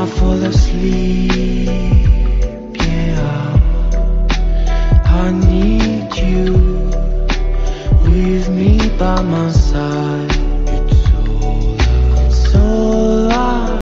I fall asleep, yeah. I need you with me by my side.